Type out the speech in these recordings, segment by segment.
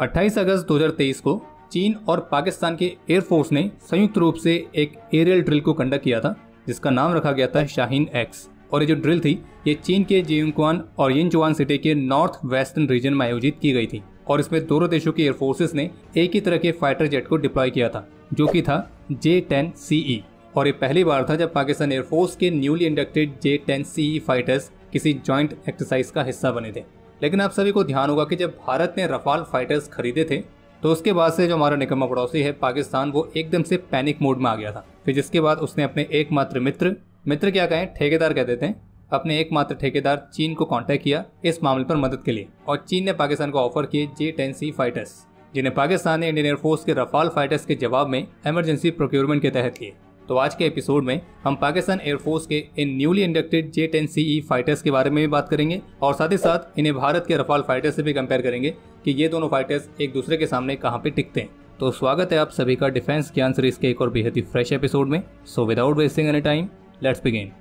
28 अगस्त 2023 को चीन और पाकिस्तान के एयरफोर्स ने संयुक्त रूप से एक एरियल ड्रिल को कंडक्ट किया था, जिसका नाम रखा गया था शाहीन एक्स और ये जो ड्रिल थी, ये चीन के जियुक्वान और यिनचुआन सिटी के नॉर्थ वेस्टर्न रीजन में आयोजित की गई थी। और इसमें दोनों देशों के एयरफोर्सेस ने एक ही तरह के फाइटर जेट को डिप्लॉय किया था, जो कि था जे टेन सीई और ये पहली बार था जब पाकिस्तान एयरफोर्स के newly inducted J ten CE fighters किसी जॉइंट एक्सरसाइज का हिस्सा बने थे। लेकिन आप सभी को ध्यान होगा कि जब भारत ने रफाल फाइटर्स खरीदे थे तो उसके बाद से जो हमारा निकम्मा पड़ोसी है, पाकिस्तान, वो एकदम से पैनिक मोड में आ गया था। फिर जिसके बाद उसने अपने एकमात्र मित्र मित्र क्या कहें, ठेकेदार कह देते हैं, अपने एकमात्र ठेकेदार चीन को कांटेक्ट किया इस मामले पर मदद के लिए। और चीन ने पाकिस्तान को ऑफ़र किए जे टेन सी फाइटर्स जिन्हें पाकिस्तान ने इंडियन एयरफोर्स के रफाल फाइटर्स के जवाब में इमरजेंसी प्रोक्योरमेंट के तहत किए। तो आज के एपिसोड में हम पाकिस्तान एयरफोर्स के इन newly inducted J ten CE fighters के बारे में भी बात करेंगे और साथ ही साथ इन्हें भारत के रफाल फाइटर्स से भी कंपेयर करेंगे कि ये दोनों फाइटर्स एक दूसरे के सामने कहाँ पे टिकते हैं। तो स्वागत है आप सभी का डिफेंस ज्ञान सीरीज़ के एक और बेहद ही फ्रेश एपिसोड में। So without wasting any time let's begin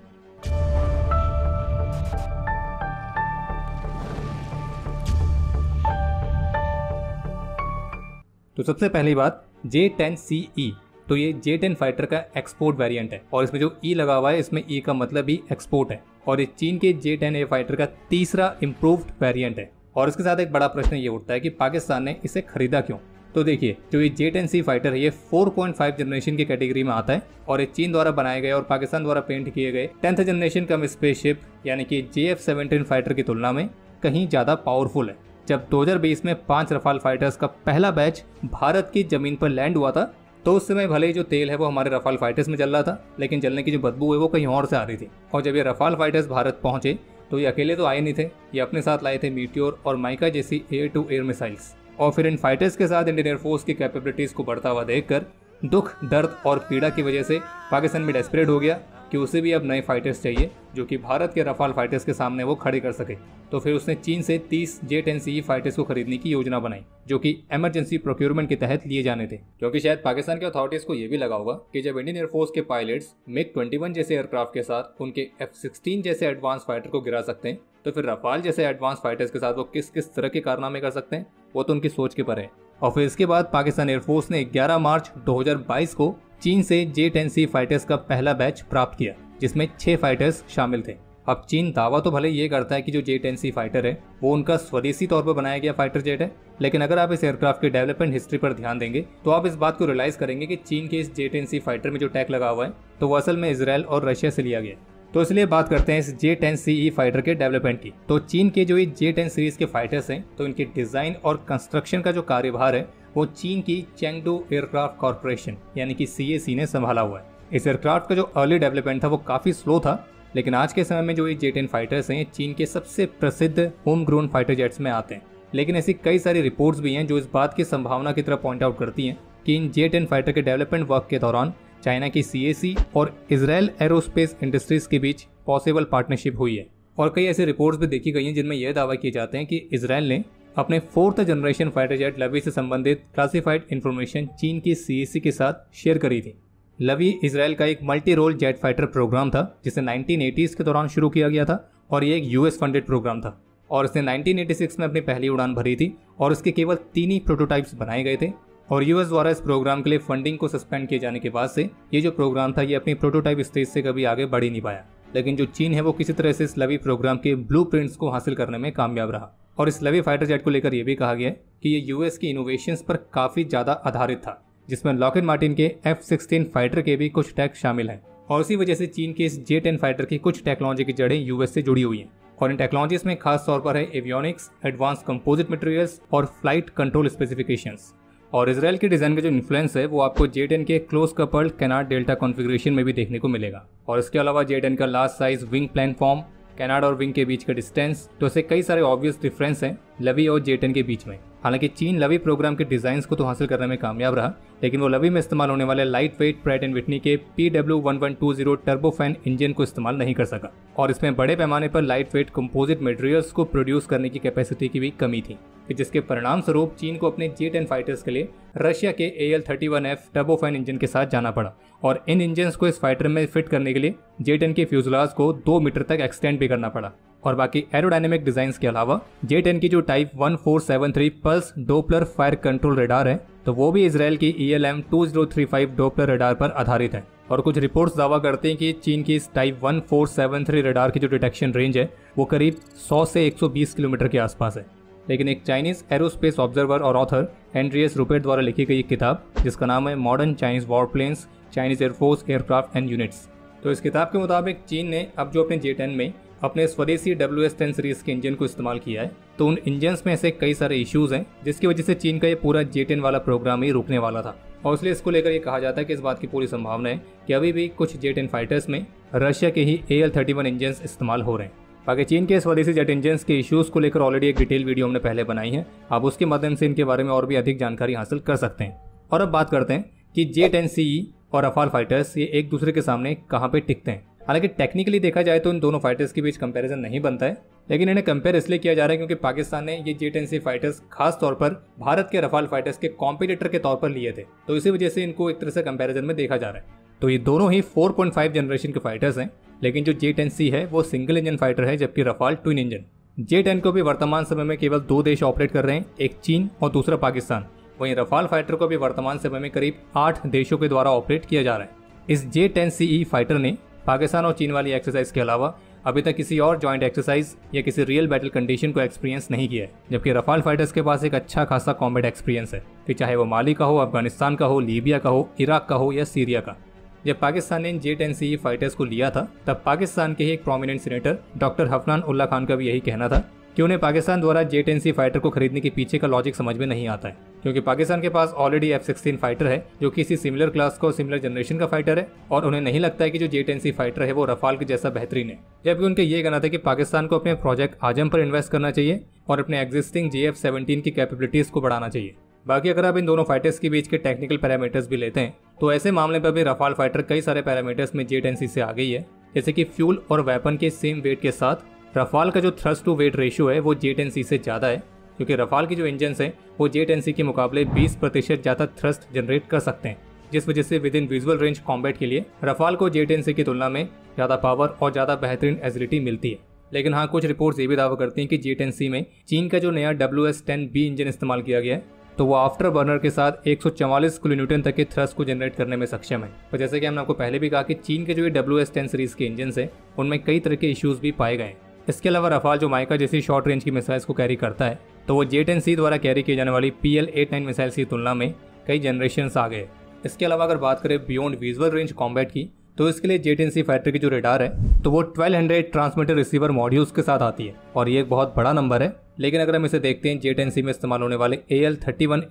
तो सबसे पहली बात जे टेन सी ई तो ये जे टेन फाइटर का एक्सपोर्ट वेरिएंट है। और इसमें जो ई लगा हुआ है, इसमें ई का मतलब भी एक्सपोर्ट है। और ये चीन के जे टेन ए फाइटर का तीसरा इम्प्रूव्ड वेरिएंट है। और इसके साथ एक बड़ा प्रश्न ये उठता है कि पाकिस्तान ने इसे खरीदा क्यों? तो देखिए, जो ये जे टेन सी फाइटर है, ये 4.5 जनरेशन की कैटेगरी में आता है। और ये चीन द्वारा बनाए गए और पाकिस्तान द्वारा पेंट किए गए टेंथ जनरेशन का स्पेसशिप यानी कि जे एफ़ सेवनटीन फाइटर की तुलना में कहीं ज़्यादा पावरफुल है। जब 2020 में पाँच रफाल फाइटर्स का पहला बैच भारत की ज़मीन पर लैंड हुआ था तो उस समय भले ही जो तेल है वो हमारे रफाल फाइटर्स में चल रहा था, लेकिन जलने की जो बदबू है वो कहीं और से आ रही थी। और जब ये रफाल फाइटर्स भारत पहुँचे तो ये अकेले तो आए नहीं थे, ये अपने साथ लाए थे मीट्योर और माइका जैसी एयर टू एयर मिसाइल्स और फिर इन फाइटर्स के साथ इंडियन एयरफोर्स की कैपेबिलिटीज को बढ़ता हुआ देखकर दुख, दर्द और पीड़ा की वजह से पाकिस्तान में डेस्परेट हो गया। कि उसे भी अब नए फाइटर्स चाहिए, जो कि भारत के रफाल फाइटर्स के सामने वो खड़े कर सके। तो फिर उसने चीन से 30 जे टेन सी फाइटर्स को खरीदने की योजना बनाई, जो कि इमरजेंसी प्रोक्योरमेंट के तहत लिए जाने थे। क्योंकि शायद पाकिस्तान के अथॉरिटीज को यह भी लगा होगा कि जब इंडियन एयरफोर्स के पायलट्स मिग ट्वेंटी जैसे एयरक्राफ्ट के साथ उनके एफ़ सिक्सटीन जैसे एडवांस फाइटर को गिरा सकते हैं तो फिर रफाल जैसे एडवांस फाइटर्स के साथ वो किस किस तरह के कारनामे कर सकते हैं, वो तो उनकी सोच के पर है। और फिर इसके बाद पाकिस्तान एयरफोर्स ने 11 मार्च 2022 को चीन से जे टेन सी फाइटर्स का पहला बैच प्राप्त किया, जिसमें छह फाइटर्स शामिल थे। अब चीन दावा तो भले ये करता है कि जो जे टेन सी फाइटर है, वो उनका स्वदेशी तौर पर बनाया गया फाइटर जेट है, लेकिन अगर आप इस एयरक्राफ्ट की डेवलपमेंट हिस्ट्री पर ध्यान देंगे तो आप इस बात को रियलाइज़ करेंगे कि चीन के इस जे टेन सी फाइटर में जो टैग लगा हुआ है तो वो असल में इसराइल और रशिया से लिया गया तो इसलिए बात करते हैं इस J ten C E fighter के डेवलपमेंट की। तो चीन के जो ये जे टेन सीरीज़ के फाइटर्स हैं तो इनके डिज़ाइन और कंस्ट्रक्शन का जो कार्यभार है वो चीन की चेंगडो एयरक्राफ्ट कॉरपोरेशन, यानी कि सी ने संभाला हुआ है। इस एयरक्राफ्ट का जो अर्ली डेवलपमेंट था, वो काफ़ी स्लो था, लेकिन आज के समय में जो ये जे टेन फाइटर्स हैं चीन के सबसे प्रसिद्ध होम ग्रोन फाइटर जेट्स में आते हैं। लेकिन ऐसी कई सारी रिपोर्ट्स भी हैं, जो इस बात की संभावना की तरफ़ पॉइंट आउट करती हैं कि इन जे टेन फाइटर के डेवलपमेंट वर्क के दौरान चाइना की सी और इसराइल एरोस्पेस इंडस्ट्रीज़ के बीच पॉसिबल पार्टनरशिप हुई है। और कई ऐसी रिपोर्ट्स भी देखी गई हैं, जिनमें यह दावा किए जाते हैं कि इसराइल ने अपने fourth generation fighter jet Lavi से संबंधित क्लासिफाइड इन्फॉर्मेशन चीन की सी के साथ शेयर करी थी। लवी इसराइल का एक multi role jet fighter programme था, जिसे 1980s के दौरान शुरू किया गया था और ये एक यूएस फंडेड प्रोग्राम था। और इसने 1986 में अपनी पहली उड़ान भरी थी और इसके केवल तीन ही प्रोटोटाइप्स बनाए गए थे। और यूएस द्वारा इस प्रोग्राम के लिए फंडिंग को सस्पेंड किए जाने के बाद से ये जो प्रोग्राम था, ये अपनी प्रोटोटाइप स्टेज से कभी आगे बढ़ ही नहीं पाया। लेकिन जो चीन है, वो किसी तरह से इस लवी प्रोग्राम के ब्लू को हासिल करने में कामयाब रहा। और इस लवी फाइटर जेट को लेकर यह भी कहा गया कि ये यूएस की इनोवेशन पर काफ़ी ज़्यादा आधारित था, जिसमें लॉकेट मार्टिन के एफ़ सिक्सटीन फाइटर के भी कुछ टैग शामिल हैं। और उसी वजह से चीन के इस जे टेन फाइटर की कुछ टेक्नोलॉजी की जड़ें यूएस से जुड़ी हुई हैं। और इन टेक्नोलॉजीज़ में खास तौर पर है एवियोनिक्स एडवांस कंपोजिट मटेरियल्स और फ़्लाइट कंट्रोल स्पेसिफिकेशंस और इसराइल के डिज़ाइन का जो इन्फ्लुएंस है, वो आपको जे टेन के close coupled canard delta configuration में भी देखने को मिलेगा। और इसके अलावा जे टेन का last size wing platform canard और विंग के बीच का डिस्टेंस तो ऐसे कई सारे ऑब्वियस डिफरेंस हैं, लवी और जेटन के बीच में। हालाँकि चीन लवी प्रोग्राम के डिज़ाइन को तो हासिल करने में कामयाब रहा, लेकिन वो लवी में इस्तेमाल होने वाले light weight Pratt and Whitney के P W one one two zero turbofan engine को इस्तेमाल नहीं कर सका, और इसमें बड़े पैमाने पर लाइट वेट कम्पोजिट मटेरियल्स को प्रोड्यूस करने की कैपेसिटी की भी कमी थी। जिसके परिणाम स्वरूप चीन को अपने जे टेन फाइटर्स के लिए रशिया के A L thirty one F turbofan engine के साथ जाना पड़ा और इन इंजन को इस फाइटर में फिट करने के लिए जे टेन के फ्यूजलाज को दो मीटर तक एक्सटेंड भी करना पड़ा। और बाकी एरोडायनेमिक डिज़ाइन के अलावा जे टेन की जो type 1473 pulse Doppler fire control radar है तो वो भी इसराइल की E L M two zero three five Doppler radar पर आधारित है। और कुछ रिपोर्ट्स दावा करते हैं कि चीन की इस टाइप 1473 रेडार की जो डिटेक्शन रेंज है, वो करीब 100 से 120 किलोमीटर के आसपास है। लेकिन एक चाइनीज़ एरोस्पेस ऑब्जर्वर और ऑथर एंड्रियस रुपेट द्वारा लिखी गई एक किताब, जिसका नाम है modern Chinese war planes Chinese air force aircraft and units तो इस किताब के मुताबिक चीन ने अब जो अपने जे टेन में अपने स्वदेशी डब्ल्यू एस टेन सीरीज़ के इंजन को इस्तेमाल किया है तो उन इंजन में ऐसे कई सारे इश्यूज़ हैं, जिसकी वजह से चीन का ये पूरा जे टेन वाला प्रोग्राम ही रुकने वाला था। और इसलिए इसको लेकर ये कहा जाता है कि इस बात की पूरी संभावना है कि अभी भी कुछ जे टेन फाइटर्स में रशिया के ही A L thirty one engine इस्तेमाल हो रहे हैं। बाकी चीन के स्वदेशी जेट इंजन के इश्यूज़ को लेकर ऑलरेडी एक डिटेल वीडियो हमने पहले बनाई है। आप उसके माध्यम से इनके बारे में और भी अधिक जानकारी हासिल कर सकते हैं। और अब बात करते हैं कि जे टेन सी और रफाल फाइटर्स ये एक दूसरे के सामने कहाँ पे टिकते हैं। हालाँकि टेक्निकली देखा जाए तो इन दोनों फाइटर्स के बीच कंपैरिजन नहीं बनता है, लेकिन इन्हें कंपेयर इसलिए किया जा रहा है क्योंकि पाकिस्तान ने ये जे टेन सी फाइटर्स खास तौर पर भारत के रफाल फाइटर्स के कॉम्पिटिटर के तौर पर लिए थे। तो इसी वजह से इनको एक तरह से कंपेरिजन में देखा जा रहा है। तो ये दोनों ही 4.5 जनरेशन के फाइटर्स हैं। लेकिन जो जे टेन सी है, वो सिंगल इंजन फाइटर है, जबकि Rafale twin engine J ten को भी वर्तमान समय में केवल दो देश ऑपरेट कर रहे हैं, एक चीन और दूसरा पाकिस्तान। वहीं रफाल फाइटर को भी वर्तमान समय में करीब आठ देशों के द्वारा ऑपरेट किया जा रहा है। इस जे टेन सी फाइटर ने पाकिस्तान और चीन वाली एक्सरसाइज के अलावा अभी तक किसी और ज्वाइंट एक्सरसाइज या किसी रियल बैटल कंडीशन को एक्सपीरियंस नहीं किया है, जबकि रफाल फाइटर्स के पास एक अच्छा खासा कॉम्बेट एक्सपीरियंस है। कि चाहे वो माली का हो अफ़गानिस्तान का हो लीबिया का हो इराक का हो या सीरिया का। जब पाकिस्तान ने इन जे टेन सी फाइटर्स को लिया था, तब पाकिस्तान के ही एक prominent senator doctor Afnan Ullah Khan का भी यही कहना था कि उन्हें पाकिस्तान द्वारा जे टेन सी फाइटर को खरीदने के पीछे का लॉजिक समझ में नहीं आता है। क्योंकि पाकिस्तान के पास ऑलरेडी एफ़ सिक्सटीन फाइटर है, जो किसी सिमिलर क्लास को सिमिलर जनरेशन का फाइटर है, और उन्हें नहीं लगता है कि जो जे टेन सी फाइटर है वो रफाल के जैसा बेहतरीन है। जबकि उनका ये कहना था कि पाकिस्तान को अपने प्रोजेक्ट आज़म पर इन्वेस्ट करना चाहिए और अपने एग्जिस्टिंग जे एफ़ सेवनटीन की कैपेबिलिटीज को बढ़ाना चाहिए। बाकी अगर आप इन दोनों फाइटर्स के बीच के टेक्निकल पैरामीटर्स भी लेते हैं तो ऐसे मामले पर भी रफाल फाइटर कई सारे पैरामीटर्स में जे टेंसी से आ गई है। जैसे कि फ्यूल और वेपन के सेम वेट के साथ, रफाल का जो थ्रस्ट टू वेट रेशियो है, वो जे टेन सी ज़्यादा है, क्योंकि रफाल की जो इंजन है, वो जे टेन सी के मुकाबले 20 प्रतिशत ज़्यादा थ्रस्ट जनरेट कर सकते हैं, जिस वजह से within visual range combat के लिए रफाल को जे टेन सी की तुलना में ज़्यादा पावर और ज़्यादा बेहतरीन एजिलिटी मिलती है। लेकिन हाँ कुछ रिपोर्ट्स ये भी दावा करती हैं कि जे टेन में चीन का जो नया W S ten B engine इस्तेमाल किया गया है तो वो आफ्टर बर्नर के साथ एक 144 किलोन्यूटन तक के थ्रस्ट को जनरेट करने में सक्षम है। और जैसे कि हमने आपको पहले भी कहा कि चीन के जो ये डब्ल्यू एस टेन सीरीज़ के इंजन है, उनमें कई तरह के इश्यूज़ भी पाए गए इसके अलावा रफाल जो माइका जैसी शॉर्ट रेंज की मिसाइल्स को कैरी करता है तो वो जे टेन सी द्वारा कैरी की जाने वाली P L eight nine missiles की तुलना में कई जनरेशन आ गए इसके अलावा अगर बात करें बियॉन्ड विजुअल रेंज कॉम्बैट की तो इसके लिए जे फैक्ट्री की जो रेडार है तो वो 1200 ट्रांसमीटर रिसीवर मॉड्यूल्स के साथ आती है। और ये एक बहुत बड़ा नंबर है। लेकिन अगर हम इसे देखते हैं जे में इस्तेमाल होने वाले ए एल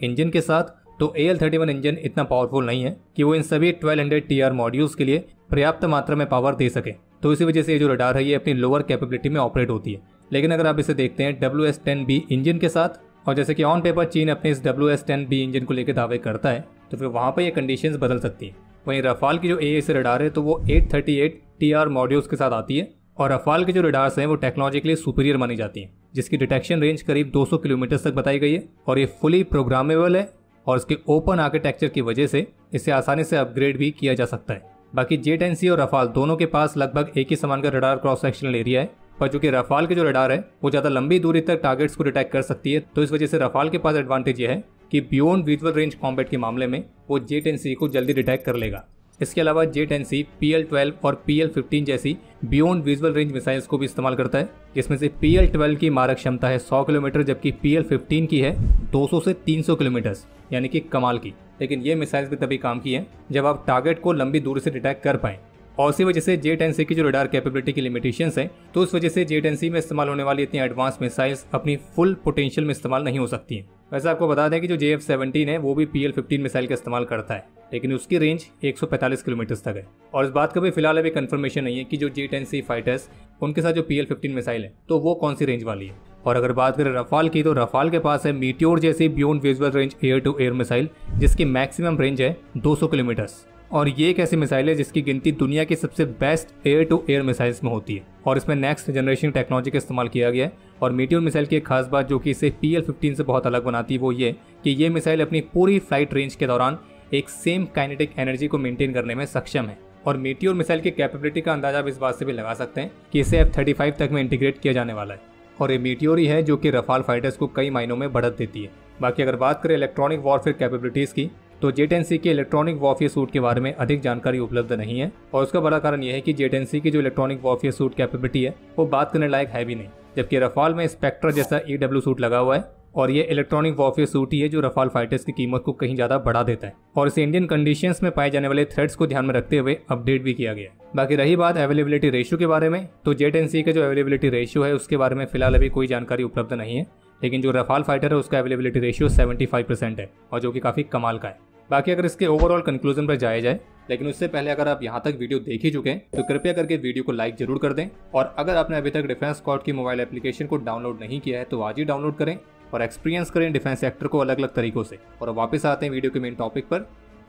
इंजन के साथ तो ए एल इंजन इतना पावरफुल नहीं है कि वो इन सभी 1200 टी आर मॉड्यूल्स के लिए पर्याप्त मात्रा में पावर दे सके। तो इसी वजह से ये जो रडार है, ये अपनी लोअर कैपेबिलिटी में ऑपरेट होती है। लेकिन अगर आप इसे देखते हैं W S ten B engine के साथ, और जैसे कि ऑन पेपर चीन अपने इस डब्ल्यू एस इंजन को लेकर दावे करता है तो फिर वहाँ पर ये कंडीशन बदल सकती है। वहीं रफाल की जो ए रडार है तो वो 838 टी आर मॉड्यूल्स के साथ आती है और रफाल के जो रडार्स हैं, वो टेक्नोलॉजिकली सुपीरियर मानी जाती हैं, जिसकी डिटेक्शन रेंज करीब 200 किलोमीटर तक बताई गई है और ये फुली प्रोग्रामेबल है और इसके ओपन आर्किटेक्चर की वजह से इसे आसानी से अपग्रेड भी किया जा सकता है। बाकी जे टेन और रफाल दोनों के पास लगभग एक ही समान का रडार क्रॉस सेक्शनल एरिया है, पर चूँकि रफाल के जो रडार है, वो ज़्यादा लंबी दूरी तक टारगेट्स को डिटेक्ट कर सकती है तो इस वजह से रफाल के पास एडवांटेज ये है कि बियॉन्ड विजुअल रेंज कॉम्बैट के मामले में वो जे टेन सी को जल्दी डिटेक्ट कर लेगा। इसके अलावा J ten C P L twelve और पी एल फिफ्टीन जैसी बियॉन्ड विजुअल रेंज मिसाइल्स को भी इस्तेमाल करता है। जिसमें से पी एल ट्वेल्व की मारक क्षमता है सौ किलोमीटर, जबकि पी एल फिफ्टीन की है 200 से 300 किलोमीटर यानी कि कमाल की। लेकिन ये मिसाइल्स भी तभी काम की है, जब आप टारगेट को लंबी दूरी से डिटेक्ट कर पाएँ। और इसी वजह से जे टेन सी की जो रडार कैपेबिलिटी की लिमिटेशंस है तो उस वजह से जे टेन सी में इस्तेमाल होने वाली इतनी एडवांस मिसाइल्स अपनी फुल पोटेंशियल में इस्तेमाल नहीं हो सकती हैं। वैसे आपको बता दें कि जो जे एफ़ सेवनटीन है, वो भी पी एल फिफ्टीन मिसाइल का इस्तेमाल करता है, लेकिन उसकी रेंज 145 किलोमीटर तक है। और इस बात का भी फ़िलहाल अभी कंफर्मेशन नहीं है कि जो जे टेन सी फाइटर्स उनके साथ जो पी एल फिफ्टीन मिसाइल है तो वो कौन सी रेंज वाली है। और अगर बात करें रफाल की तो रफाल के पास है मीटियोर जैसी beyond visual range air to air missile जिसकी मैक्सिमम रेंज है 200 किलोमीटर और ये एक ऐसी मिसाइल है जिसकी गिनती दुनिया की सबसे best air to air missiles में होती है। और इसमें नेक्स्ट जनरेशन टेक्नोलॉजी का इस्तेमाल किया गया है। और मीटियोर मिसाइल की एक खास बात जो कि इसे पी एल फिफ्टीन से बहुत अलग बनाती है, वो ये कि ये मिसाइल अपनी पूरी फ़्लाइट रेंज के दौरान एक सेम काइनेटिक एनर्जी को मेंटेन करने में सक्षम है। और मीटियोर मिसाइल की कैपेबिलिटी का अंदाज़ा भी इस बात से भी लगा सकते हैं कि इसे एफ़ थर्टी तक में इंटीग्रेट किया जाने वाला है। और ये मीटियोर ही है जो कि रफाल फाइटर्स को कई मायनों में बढ़त देती है। बाकी अगर बात करें इलेक्ट्रॉनिक वॉरफेयर कैपेबिलिटीज़ की तो जेट के इलेक्ट्रॉनिक वॉफियर सूट के बारे में अधिक जानकारी उपलब्ध नहीं है और उसका बड़ा कारण यह है कि जेट की जो इलेक्ट्रॉनिक वॉफियर सूट कैपेबिलिटी है, वो बात करने लायक है भी नहीं, जबकि रफाल में स्पेक्ट्रा जैसा EW सूट लगा हुआ है और ये इलेक्ट्रॉनिक वॉरफेयर सूट ही है जो रफाल फाइटर्स की कीमत को कहीं ज़्यादा बढ़ा देता है और इसे इंडियन कंडीशन में पाए जाने वाले थ्रेड्स को ध्यान में रखते हुए अपडेट भी किया गया बाकी रही बात अवेलेबिलिटी रेशियो के बारे में तो जेट का जो अवेलेबिलिटी रेशियो है, उसके बारे में फ़िलहाल अभी कोई जानकारी उपलब्ध नहीं है, लेकिन जो रफाल फाइटर है, उसका अवेलेबिलिटी रेशियो सेवेंटी परसेंट है और जो कि काफ़ी कमाल का है। बाकी अगर इसके ओवरऑल कंक्लूजन पर जाया जाए, लेकिन उससे पहले अगर आप यहाँ तक वीडियो देख ही चुके हैं तो कृपया करके वीडियो को लाइक ज़रूर कर दें। और अगर आपने अभी तक डिफेंस कॉड की मोबाइल एप्लीकेशन को डाउनलोड नहीं किया है तो आज ही डाउनलोड करें और एक्सपीरियंस करें डिफेंस सेक्टर को अलग अलग तरीकों से। और वापस आते हैं वीडियो के मेन टॉपिक पर।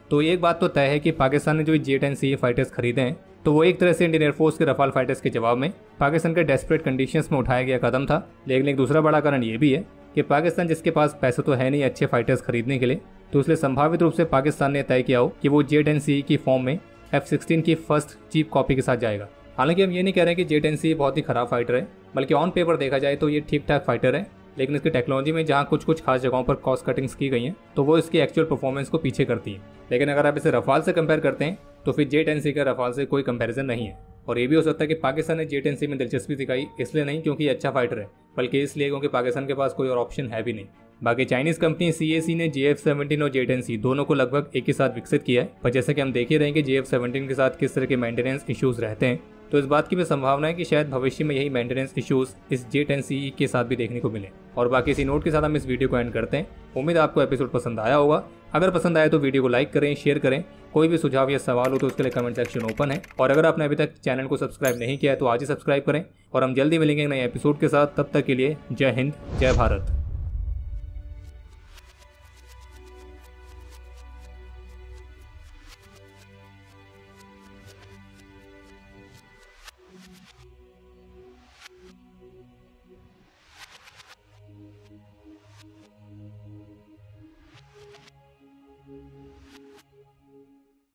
तो एक बात तो तय है कि पाकिस्तान ने जो जे टेन सी फाइटर्स खरीदे हैं तो वो एक तरह से इंडियन एयरफोर्स के रफाल फाइटर्स के जवाब में पाकिस्तान के डेस्परेट कंडीशंस में उठाया गया कदम था। लेकिन एक दूसरा बड़ा कारण ये भी है कि पाकिस्तान जिसके पास पैसे तो है नहीं अच्छे फाइटर्स खरीदने के लिए तो इसलिए संभावित रूप से पाकिस्तान ने तय किया हो कि वो जे टेन सी की फॉर्म में एफ़ सिक्सटीन की फ़र्स्ट चीप कॉपी के साथ जाएगा। हालाँकि हम ये नहीं कह रहे हैं कि जे टेन सी बहुत ही खराब फाइटर है, बल्कि ऑन पेपर देखा जाए तो ये ठीक ठाक फाइटर है, लेकिन इसकी टेक्नोलॉजी में जहाँ कुछ कुछ खास जगहों पर कॉस्ट कटिंग्स की गई हैं तो वो इसकी एक्चुअल परफॉर्मेंस को पीछे करती है। लेकिन अगर आप इसे रफाल से कंपेयर करते हैं तो फिर जे एन सी का रफाल से कोई कंपेरिजन नहीं है। और ये भी हो सकता है कि पाकिस्तान ने जे टेन सी में दिलचस्पी दिखाई, इसलिए नहीं क्योंकि ये अच्छा फाइटर है, बल्कि इसलिए क्योंकि पाकिस्तान के पास कोई और ऑप्शन है भी नहीं। बाकी चाइनीज़ कंपनी सीएसी ने जे एफ़ और जे दोनों को लगभग एक ही साथ विकसित किया है। पर जैसे कि हम देख ही रहे कि जे एफ़ के साथ किस तरह के मेंटेनेंस इश्यूज़ रहते हैं तो इस बात की भी संभावना है कि शायद भविष्य में यही मेंटेनेंस इश्यूज़ इस जे टेन सी के साथ भी देखने को मिले। और बाकी इसी नोट के साथ हम इस वीडियो को एंड करते हैं। उम्मीद आपको एपिसोड पसंद आया होगा। अगर पसंद आए तो वीडियो को लाइक करें शेयर करें। कोई भी सुझाव या सवाल हो तो उसके लिए कमेंट सेक्शन ओपन है। और अगर आपने अभी तक चैनल को सब्सक्राइब नहीं किया है तो आज ही सब्सक्राइब करें। और हम जल्दी मिलेंगे नए एपिसोड के साथ। तब तक के लिए जय हिंद, जय भारत।